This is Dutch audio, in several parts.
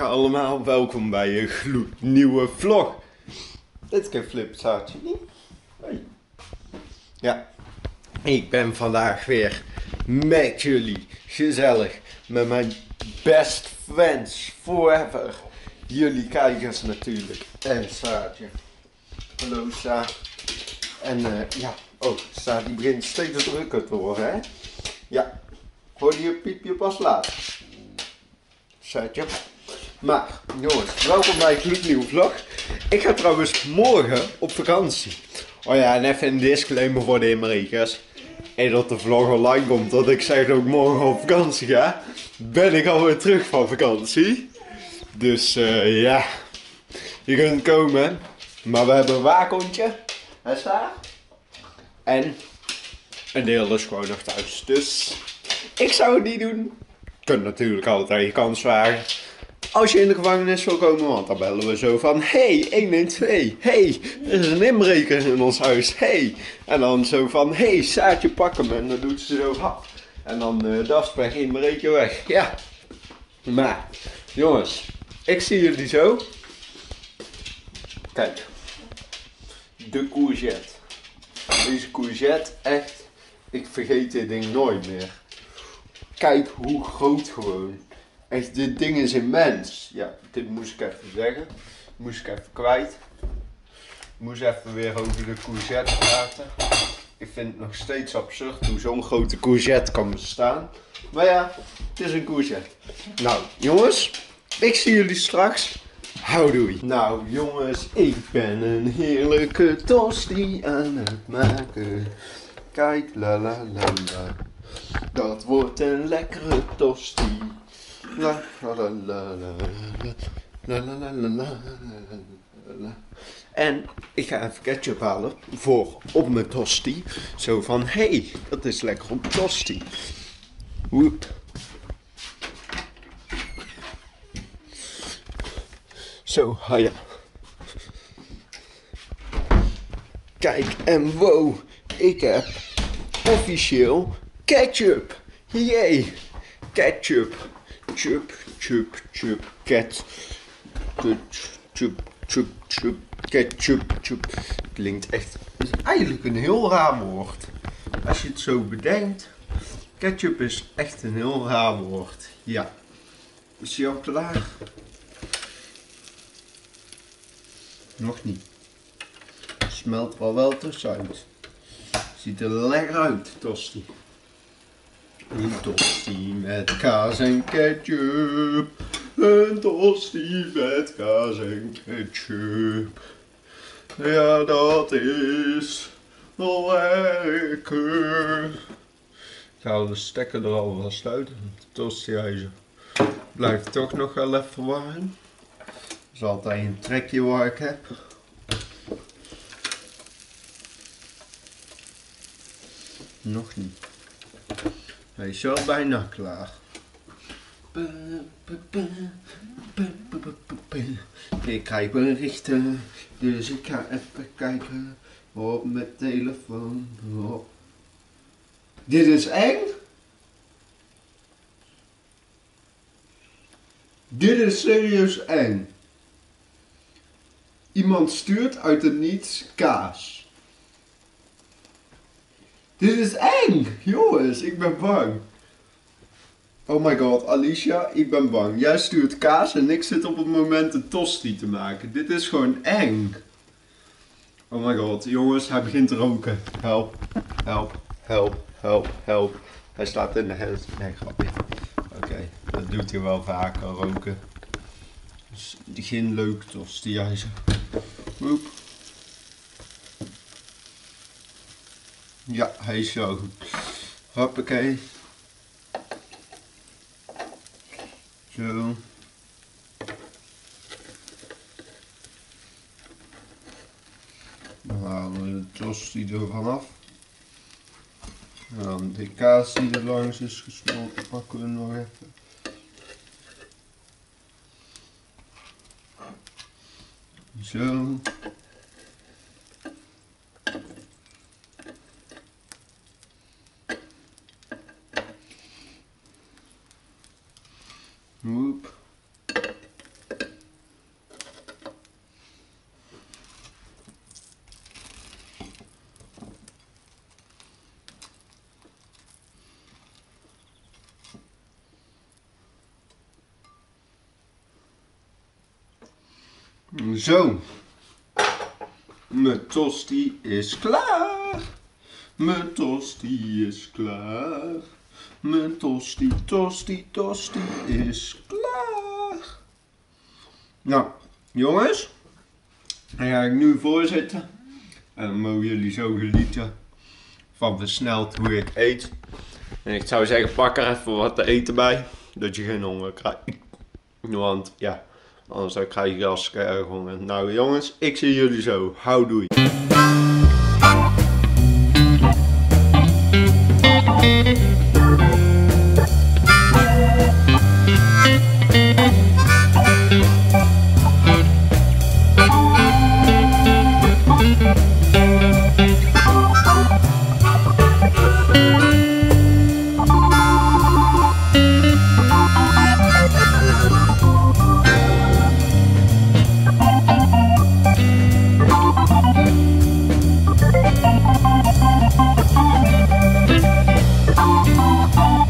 allemaal, welkom bij een gloednieuwe vlog. Keer flipsaatje niet. Hoi. Ja, ik ben vandaag weer met jullie, gezellig, met mijn best friends forever. Jullie kijkers natuurlijk, en Saartje. Hallo Sa. En eh, ja, oh, Sa die begint steeds drukker te worden, hè? Ja, hoorde je piepje pas laat. Maar, jongens, welkom bij een gloednieuwe vlog. Ik ga trouwens morgen op vakantie. Oh ja, en even een disclaimer voor de inbrekers. En dat de vlog online komt, dat ik zeg dat ik morgen op vakantie ga, ben ik alweer terug van vakantie. Dus eh, ja, je kunt komen. Maar we hebben een waakhondje. Hij. En een deel is gewoon nog thuis. Dus ik zou het niet doen. Kunt natuurlijk altijd je kans wagen. Als je in de gevangenis wil komen, want dan bellen we zo van... Hey, 112. Hey, er is een inbreker in ons huis. Hey. En dan zo van... Hey, Saartje, pak hem. En dan doet ze zo... Ha. En dan uh, dasper inbreker weg. Ja. Maar, jongens. Ik zie jullie zo. Kijk. De courgette. Deze courgette, echt. Ik vergeet dit ding nooit meer. Kijk hoe groot gewoon. Echt, dit ding is immens. Ja, dit moest ik even zeggen. Moest ik even kwijt. Moest even weer over de courgette praten. Ik vind het nog steeds absurd hoe zo'n grote courgette kan bestaan. Maar ja, het is een courgette. Nou, jongens, ik zie jullie straks. Houdoei. Nou, jongens, ik ben een heerlijke tosti aan het maken. Kijk, la la la la. Dat wordt een lekkere tosti. La la la la la la En ik ga even ketchup halen voor op mijn tosti. Zo van, hé, hey, dat is lekker op tosti. Woep. Zo, haja. Kijk, en wow, ik heb officieel ketchup. Jee, ketchup. Chup, chup, chup, ket. Chup, chup, chup, ketchup, chup. Klinkt echt, is eigenlijk een heel raar woord. Als je het zo bedenkt. Ketchup is echt een heel raar woord. Ja. Is hij al klaar? Nog niet. Smelt wel wel tussenuit. Ziet er lekker uit, tosti. Een tosti met kaas en ketchup. Een tosti met kaas en ketchup. Ja, dat is lekker. Ik haal de stekker er alvast uit. Tostiijzer blijft toch nog wel even warm. Dat is altijd een trekje waar ik heb. Nog niet. Hij is wel bijna klaar. Ik krijg berichten, dus ik ga even kijken op mijn telefoon. Oh. Dit is eng? Dit is serieus eng. Iemand stuurt uit het niets kaas. Dit is eng! Jongens, ik ben bang. Oh my god, Alicia, ik ben bang. Jij stuurt kaas en ik zit op het moment een tosti te maken. Dit is gewoon eng. Oh my god, jongens, hij begint te roken. Help, help, help, help, help. Hij staat in de helft. Nee, grapje. Oké, dat doet hij wel vaker, roken. Dus geen leuk tosti, hij Woep. Ja, hij is zo. Hoppakee. Zo. Dan halen we de tosti er vanaf. En dan de kaas die er langs is gesmolten pakken we nog even. Zo. Woep. Zo. Mijn tosti is klaar. Mijn tosti is klaar. Mijn tosti, tosti, tosti is klaar. Nou, jongens. Dan ga ik nu voorzitten. En dan mogen jullie zo genieten van versneld hoe ik eet. En ik zou zeggen, pak er even wat te eten bij. Dat je geen honger krijgt. Want ja, anders dan krijg je als erg honger. Nou jongens, ik zie jullie zo. Hou doei. Nou,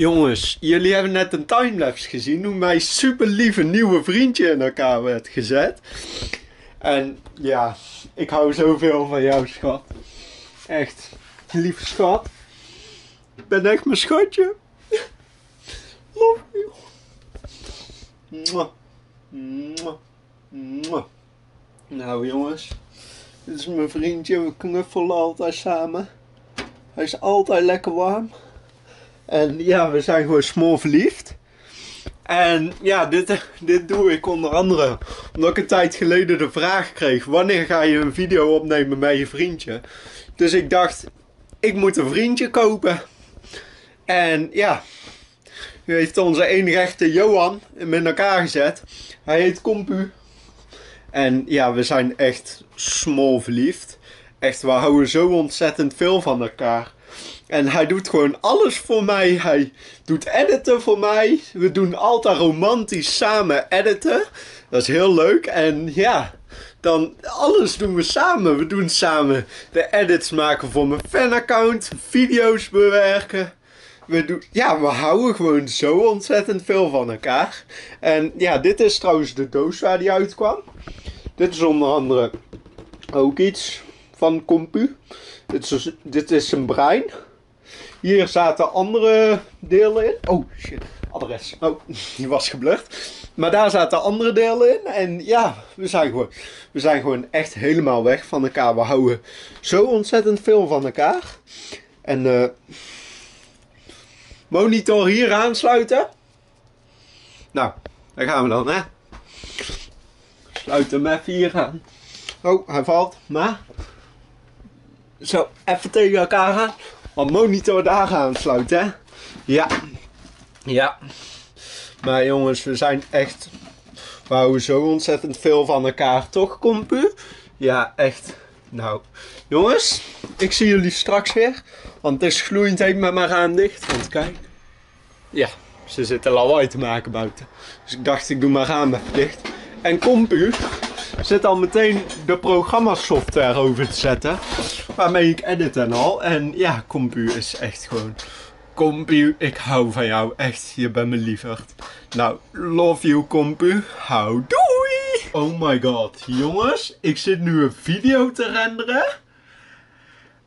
jongens, jullie hebben net een timelapse gezien hoe mijn super lieve nieuwe vriendje in elkaar werd gezet. En ja, ik hou zoveel van jou, schat. Echt, lieve schat. Ik ben echt mijn schatje. Love you. Mwah. Mwah. Mwah. Nou, jongens, dit is mijn vriendje. We knuffelen altijd samen. Hij is altijd lekker warm. En ja, we zijn gewoon smoor verliefd. En ja, dit, dit doe ik onder andere omdat ik een tijd geleden de vraag kreeg: wanneer ga je een video opnemen met je vriendje? Dus ik dacht, ik moet een vriendje kopen. En ja, u heeft onze enige echte Johan met elkaar gezet. Hij heet Compu. En ja, we zijn echt small verliefd. Echt, we houden zo ontzettend veel van elkaar. En hij doet gewoon alles voor mij. Hij doet editen voor mij. We doen altijd romantisch samen editen. Dat is heel leuk. En ja, dan alles doen we samen. We doen samen de edits maken voor mijn fanaccount. Video's bewerken. We doen, ja, we houden gewoon zo ontzettend veel van elkaar. En ja, dit is trouwens de doos waar die uitkwam. Dit is onder andere ook iets van Compu. Dit is, dit is een brein. Hier zaten andere delen in. Oh shit, adres. Oh, die was geblurred. Maar daar zaten andere delen in. En ja, we zijn gewoon, we zijn gewoon echt helemaal weg van elkaar. We houden zo ontzettend veel van elkaar. En uh, monitor hier aansluiten. Nou, daar gaan we dan, hè. Sluit hem even hier aan. Oh, hij valt. Maar. Zo, even tegen elkaar gaan al monitor daar gaan sluiten, hè? Ja. Ja. Maar jongens, we zijn echt... We houden zo ontzettend veel van elkaar, toch, compu? Ja, echt. Nou, jongens, ik zie jullie straks weer. Want het is gloeiend heet met mijn raam dicht. Want kijk. Ja, ze zitten lawaai te maken buiten. Dus ik dacht, ik doe mijn raam even dicht. En Compu zit al meteen de programmasoftware over te zetten. Waarmee ik edit en al. En ja, Compu is echt gewoon... Compu, ik hou van jou. Echt, je bent mijn lieverd. Nou, love you Compu. Hou doei! Oh my god, jongens. Ik zit nu een video te renderen.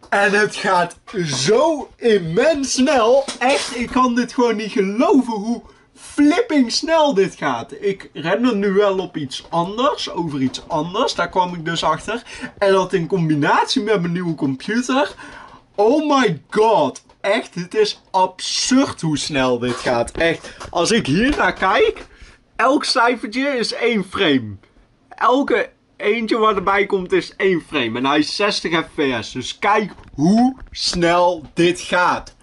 En het gaat zo immens snel. Echt, ik kan dit gewoon niet geloven hoe flipping snel dit gaat. Ik render nu wel op iets anders, over iets anders. Daar kwam ik dus achter. En dat in combinatie met mijn nieuwe computer. Oh my god. Echt, het is absurd hoe snel dit gaat. Echt, als ik hier naar kijk, elk cijfertje is één frame. Elke eentje wat erbij komt is één frame. En hij is 60 fps. Dus kijk hoe snel dit gaat.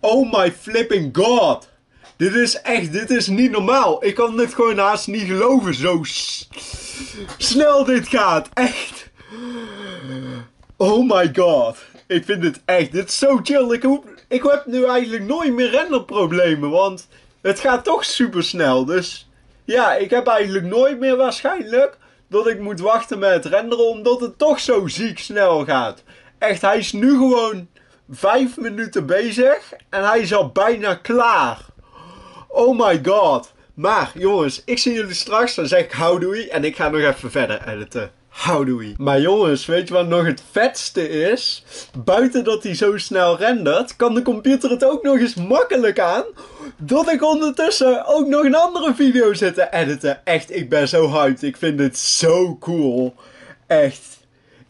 Oh my flipping god. Dit is echt, dit is niet normaal. Ik kan dit gewoon haast niet geloven. Zo snel dit gaat. Echt. Oh my god. Ik vind het echt, dit is zo chill. Ik, ik heb nu eigenlijk nooit meer renderproblemen. Want het gaat toch super snel. Dus ja, ik heb eigenlijk nooit meer waarschijnlijk dat ik moet wachten met het renderen. Omdat het toch zo ziek snel gaat. Echt, hij is nu gewoon vijf minuten bezig. En hij is al bijna klaar. Oh my god. Maar jongens, ik zie jullie straks. Dan zeg ik houdoei. En ik ga nog even verder editen. Houdoei. Maar jongens, weet je wat nog het vetste is? Buiten dat hij zo snel rendert, kan de computer het ook nog eens makkelijk aan. Dat ik ondertussen ook nog een andere video zit te editen. Echt, ik ben zo hyped. Ik vind het zo cool. Echt.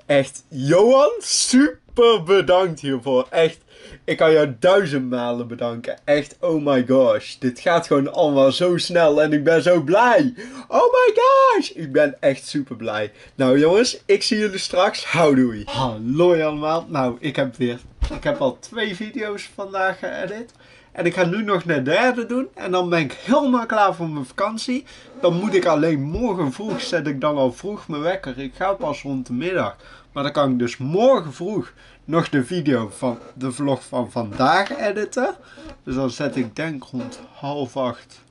Echt. Johan, super bedankt hiervoor. Echt. Ik kan jou duizend malen bedanken. Echt, oh my gosh. Dit gaat gewoon allemaal zo snel en ik ben zo blij. Oh my gosh. Ik ben echt super blij. Nou jongens, ik zie jullie straks. Houdoei. Hallo allemaal. Nou, ik heb weer... Ik heb al twee video's vandaag geëdit. En ik ga nu nog een derde doen. En dan ben ik helemaal klaar voor mijn vakantie. Dan moet ik alleen morgen vroeg, zet ik dan al vroeg mijn wekker. Ik ga pas rond de middag. Maar dan kan ik dus morgen vroeg nog de video van de vlog van vandaag editen. Dus dan zet ik denk rond half acht,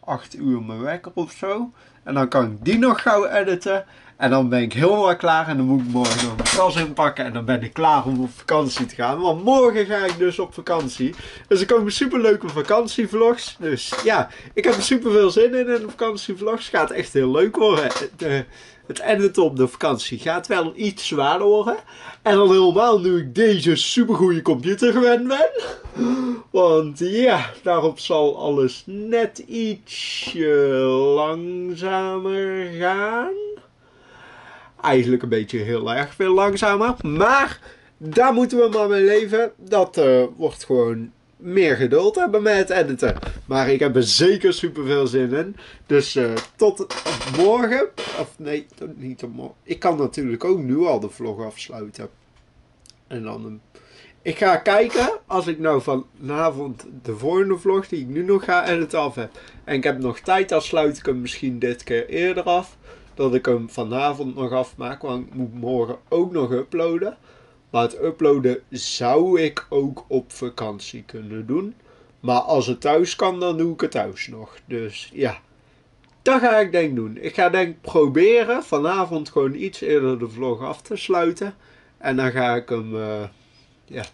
acht uur mijn wekker of zo. En dan kan ik die nog gauw editen. En dan ben ik helemaal klaar en dan moet ik morgen nog mijn tas inpakken. En dan ben ik klaar om op vakantie te gaan. Want morgen ga ik dus op vakantie. Dus er komen super leuke vakantievlogs. Dus ja, ik heb er super veel zin in in de vakantievlogs. Gaat echt heel leuk worden. De, het editen op de vakantie gaat wel iets zwaarder worden. En dan helemaal nu ik deze supergoeie computer gewend ben. Want ja, daarop zal alles net ietsje langzamer gaan. Eigenlijk een beetje heel erg veel langzamer. Maar daar moeten we maar mee leven. Dat uh, wordt gewoon meer geduld hebben met het editen. Maar ik heb er zeker super veel zin in. Dus uh, tot morgen. Of nee, niet tot morgen. Ik kan natuurlijk ook nu al de vlog afsluiten. En dan. Ik ga kijken als ik nou vanavond de volgende vlog die ik nu nog ga editen af heb. En ik heb nog tijd, dan sluit ik hem misschien dit keer eerder af. Dat ik hem vanavond nog afmaak, want ik moet morgen ook nog uploaden. Maar het uploaden zou ik ook op vakantie kunnen doen. Maar als het thuis kan, dan doe ik het thuis nog. Dus ja, dat ga ik denk doen. Ik ga denk proberen vanavond gewoon iets eerder de vlog af te sluiten. En dan ga ik hem, uh, ja,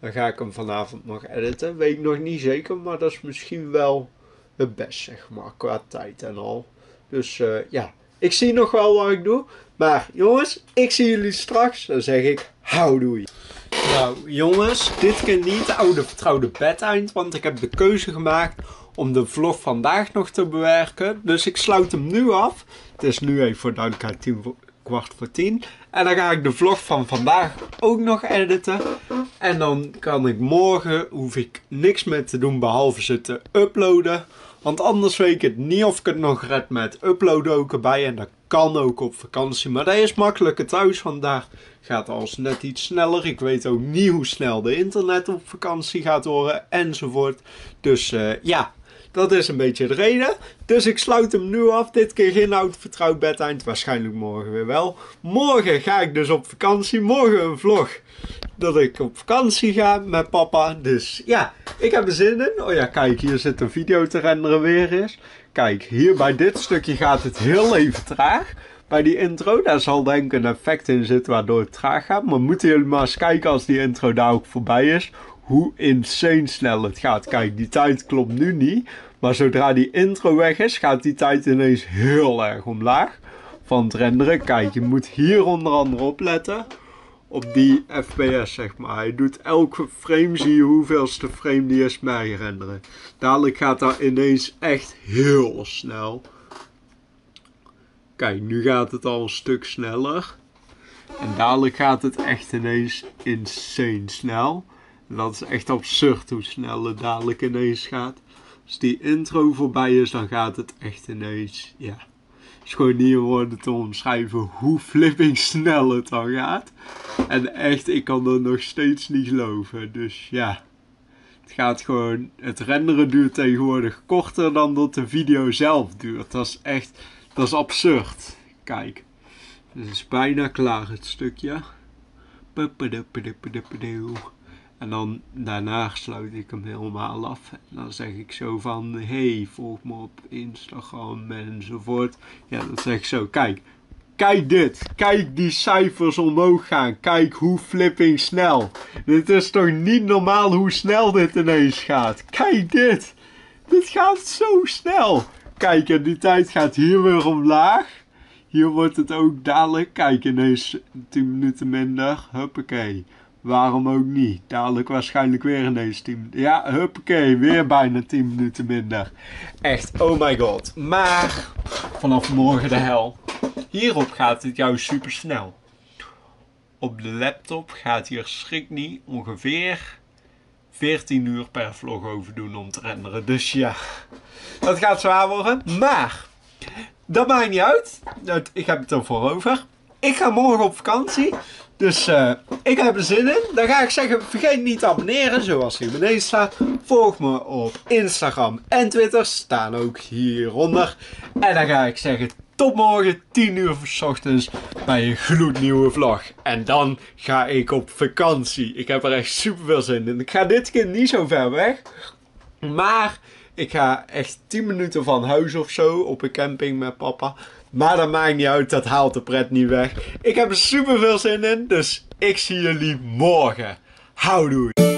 dan ga ik hem vanavond nog editen. Weet ik nog niet zeker, maar dat is misschien wel het best, zeg maar, qua tijd en al. Dus uh, ja, ik zie nog wel wat ik doe. Maar jongens, ik zie jullie straks. Dan zeg ik houdoei. Nou jongens, dit keer niet de oude vertrouwde bedeind. Want ik heb de keuze gemaakt om de vlog vandaag nog te bewerken. Dus ik sluit hem nu af. Het is nu even voor duidelijkheid tien kwart voor tien. En dan ga ik de vlog van vandaag ook nog editen. En dan kan ik morgen, hoef ik niks meer te doen behalve ze te uploaden. Want anders weet ik het niet of ik het nog red met uploaden ook erbij. En dat kan ook op vakantie. Maar dat is makkelijker thuis. Want daar gaat alles net iets sneller. Ik weet ook niet hoe snel de internet op vakantie gaat worden. Enzovoort. Dus uh, ja, dat is een beetje de reden. Dus ik sluit hem nu af. Dit keer geen oud vertrouwd bedeind. Waarschijnlijk morgen weer wel. Morgen ga ik dus op vakantie. Morgen een vlog. Dat ik op vakantie ga met papa. Dus ja, ik heb er zin in. Oh ja, kijk, hier zit een video te renderen weer eens. Kijk, hier bij dit stukje gaat het heel even traag. Bij die intro, daar zal denk ik een effect in zitten waardoor het traag gaat. Maar moeten jullie maar eens kijken als die intro daar ook voorbij is. Hoe insane snel het gaat. Kijk, die tijd klopt nu niet. Maar zodra die intro weg is, gaat die tijd ineens heel erg omlaag. Van het renderen. Kijk, je moet hier onder andere opletten op die FPS, zeg maar. Hij doet elke frame, zie je hoeveelste frame die is mij renderen. Dadelijk gaat dat ineens echt heel snel. Kijk, nu gaat het al een stuk sneller. En dadelijk gaat het echt ineens insane snel. Dat is echt absurd hoe snel het dadelijk ineens gaat. Als die intro voorbij is, dan gaat het echt ineens, ja is gewoon niet woorden te omschrijven hoe flipping snel het dan gaat. En echt, ik kan er nog steeds niet geloven. Dus ja, het gaat gewoon, het renderen duurt tegenwoordig korter dan dat de video zelf duurt. Dat is echt, dat is absurd. Kijk, het is bijna klaar het stukje. En dan daarna sluit ik hem helemaal af. Dan zeg ik zo van, hey, volg me op Instagram enzovoort. Ja, dan zeg ik zo, kijk, kijk dit. Kijk die cijfers omhoog gaan. Kijk hoe flipping snel. Dit is toch niet normaal hoe snel dit ineens gaat. Kijk dit. Dit gaat zo snel. Kijk, en die tijd gaat hier weer omlaag. Hier wordt het ook dadelijk. Kijk, ineens 10 minuten minder. Huppakee. Waarom ook niet? Dadelijk waarschijnlijk weer ineens 10 Ja, huppakee, weer bijna 10 minuten minder. Echt, oh my god. Maar vanaf morgen de hel. Hierop gaat het jou super snel. Op de laptop gaat hier schrik niet ongeveer 14 uur per vlog over doen om te renderen. Dus ja, dat gaat zwaar worden. Maar, dat maakt niet uit. Ik heb het ervoor over. Ik ga morgen op vakantie. Dus uh, ik heb er zin in. Dan ga ik zeggen, vergeet niet te abonneren, zoals hier beneden staat. Volg me op Instagram en Twitter, staan ook hieronder. En dan ga ik zeggen, tot morgen 10 uur s ochtends bij een gloednieuwe vlog. En dan ga ik op vakantie. Ik heb er echt super veel zin in. Ik ga dit keer niet zo ver weg. Maar ik ga echt 10 minuten van huis of zo op een camping met papa. Maar dat maakt niet uit, dat haalt de pret niet weg. Ik heb er super veel zin in, dus ik zie jullie morgen. Houdoe!